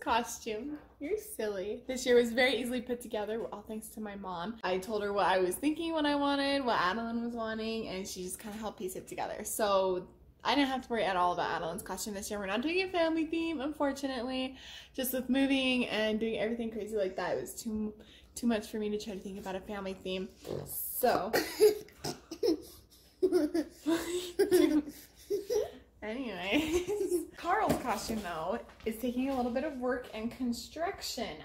costume. You're silly. This year was very easily put together, all thanks to my mom. I told her what I was thinking, what I wanted, what Adeline was wanting, and she just kind of helped piece it together. So I didn't have to worry at all about Adeline's costume this year. We're not doing a family theme, unfortunately. Just with moving and doing everything crazy like that, it was too too much for me to try to think about a family theme. So. anyway, Carl's costume though is taking a little bit of work and construction.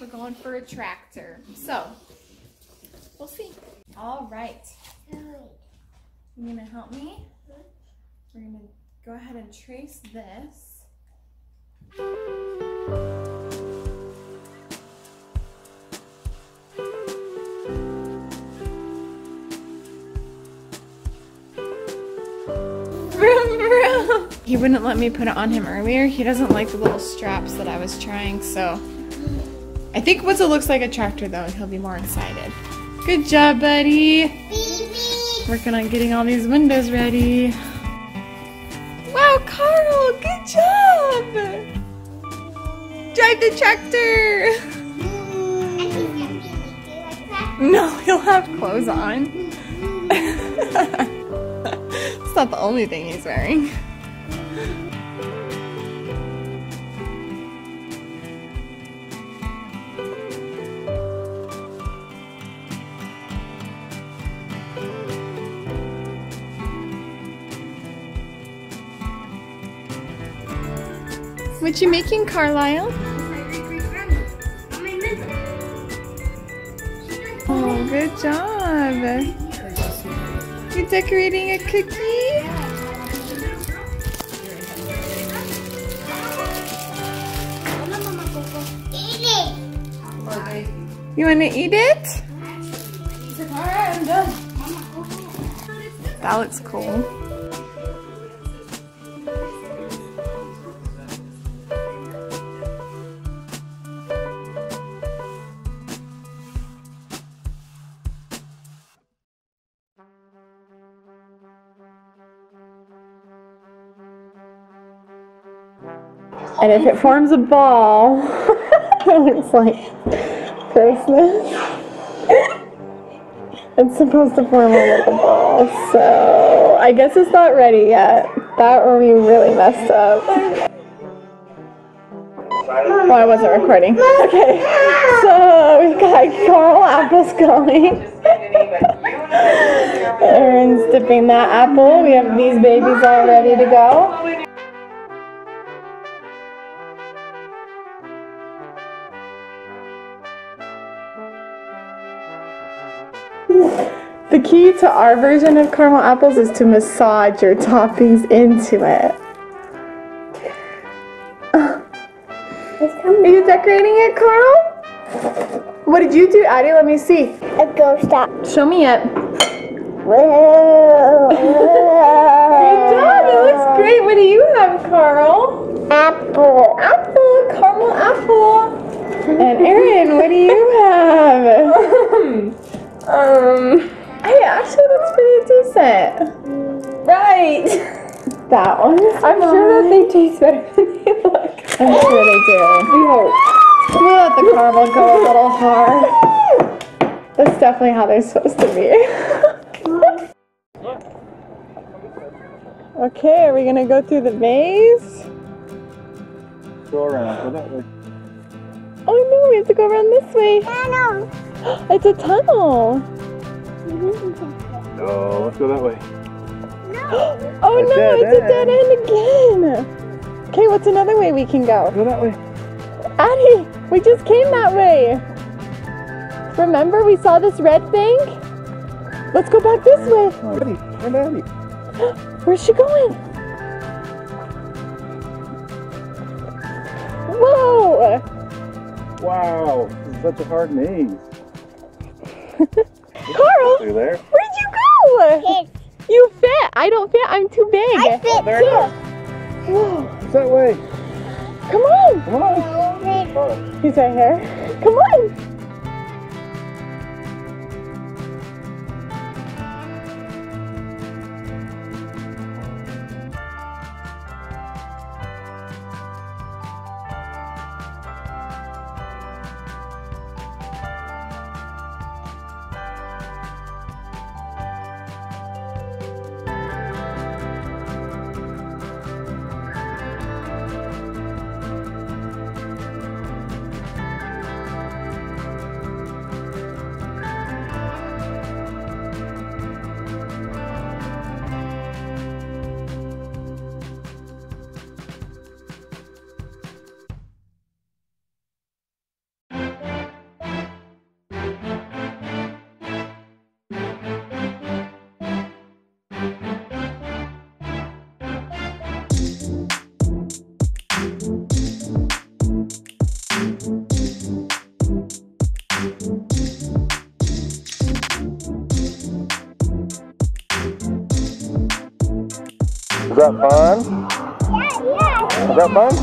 We're going for a tractor. So, we'll see. All right. You gonna help me? We're gonna go ahead and trace this. He wouldn't let me put it on him earlier. He doesn't like the little straps that I was trying, so. I think once it looks like a tractor though, he'll be more excited. Good job, buddy. Working on getting all these windows ready. Wow, Carl, good job! Drive the tractor! No, he'll have clothes on. it's not the only thing he's wearing. What you making, Carlisle? Oh, good job. You're decorating a cookie? You want to eat it? That looks cool. And if it forms a ball, it's like Christmas. it's supposed to form a little ball, so I guess it's not ready yet. That we really messed up. Oh, I wasn't recording. Okay, so we've got coral apples going. Aaron's dipping that apple. We have these babies all ready to go. The key to our version of caramel apples is to massage your toppings into it. Are you decorating it, Carl? What did you do, Addie? Let me see. A ghost up. Show me it. Good Good job. It looks great. What do you have, Carl? Apple. Apple. Caramel apple. And Aaron, what do you have? um, hey, actually looks pretty decent. Right. That one. I'm sure that they taste better than they look. I'm sure they do. We hope. We let the caramel go a little hard. That's definitely how they're supposed to be. okay, are we gonna go through the maze? Go around, go that way. Oh no, we have to go around this way. Tunnel. It's a tunnel. No, let's go that way. Oh, no. Oh A no, it's a dead end. end again. Okay, what's another way we can go? Go that way. Addie, we just came that way. Remember we saw this red thing? Let's go back this way. Ready, and Andy. Where's she going? Whoa! Wow, this is such a hard maze. Carl, Through there. where'd you go? Yes. You fit. I don't fit. I'm too big. I fit there too. Whoa. It's that way. Come on. Come on. He's right here. Come on. That fun? Yeah, yeah. Was that fun?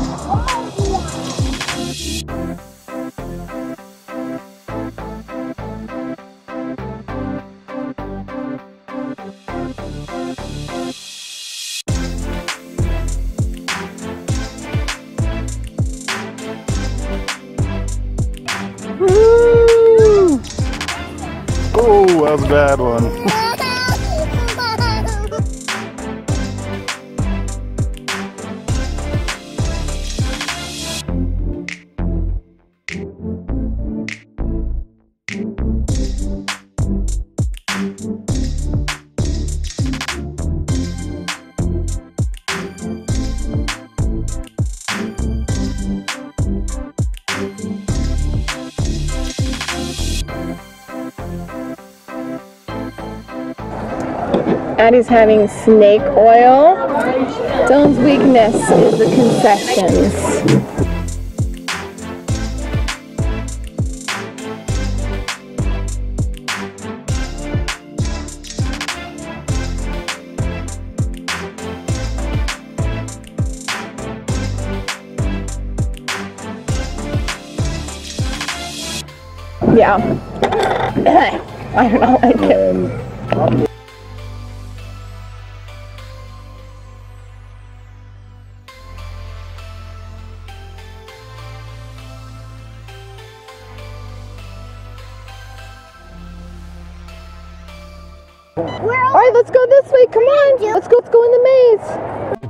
Woo! Oh, that was a bad one. Addie's having snake oil. Dylan's weakness is the concessions. Yeah. I don't like it. And All right, let's go this way. Come on. Let's go. Let's go in the maze.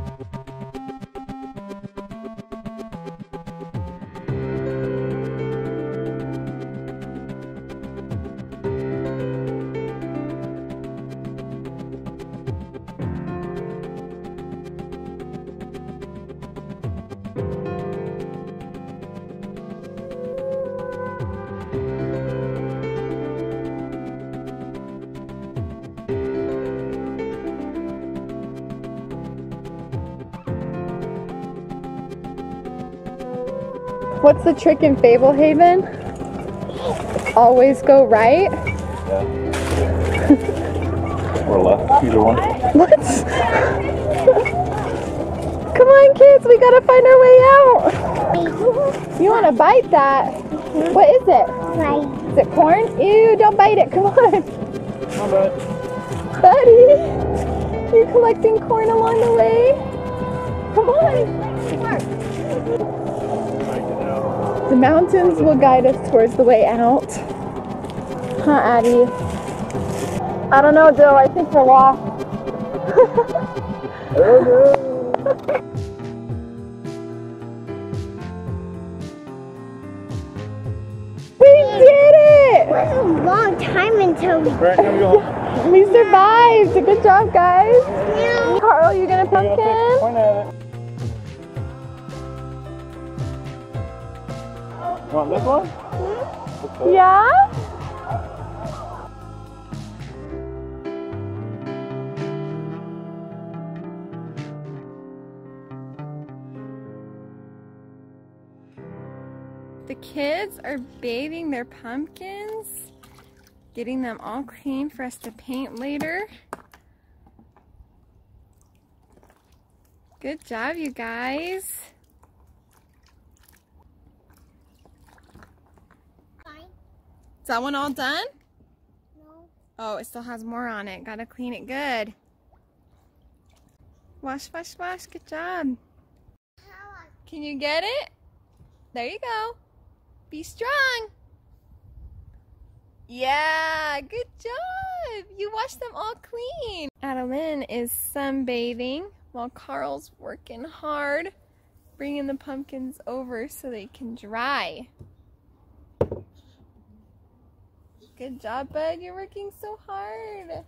What's the trick in Fablehaven? Always go right. or left, either one. What? Come on, kids. We gotta find our way out. You wanna bite that? What is it? Right. Is it corn? Ew, don't bite it. Come on. Buddy, you're collecting corn along the way. Come on. The mountains will guide us towards the way out. Huh, Addie? I don't know, Dill. I think we're lost. We did it! It was a long time until we Right, we go home. We survived. Good job, guys. knew. Carl, you gonna You gotta take- pumpkin? Want this one? Okay. Yeah? The kids are bathing their pumpkins, getting them all clean for us to paint later. Good job, you guys. Is that one all done? No. Oh, it still has more on it. Gotta clean it good. Wash, wash, wash. Good job. Can you get it? There you go. Be strong. Yeah, good job. You washed them all clean. Adeline is sunbathing while Carl's working hard, bringing the pumpkins over so they can dry. Good job, bud. You're working so hard.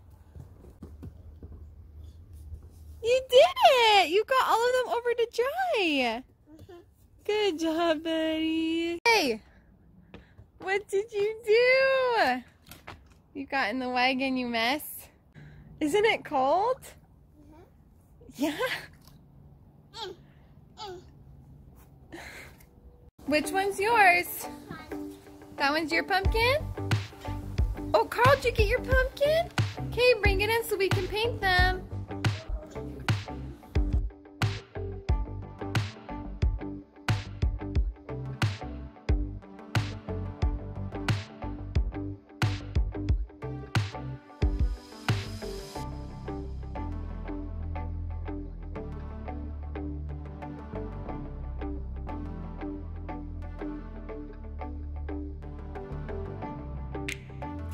You did it! You got all of them over to dry. Mm-hmm. Good job, buddy. Hey, what did you do? You got in the wagon, you mess. Isn't it cold? Mm-hmm. Yeah. Mm-hmm. Which one's yours? That one's your pumpkin? Oh, Carl, did you get your pumpkin? Okay, bring it in so we can paint them.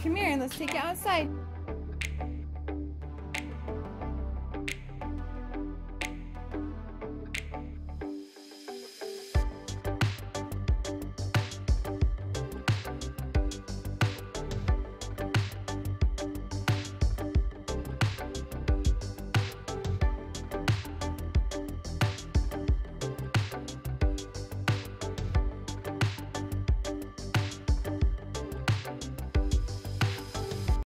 Come here and let's take it outside.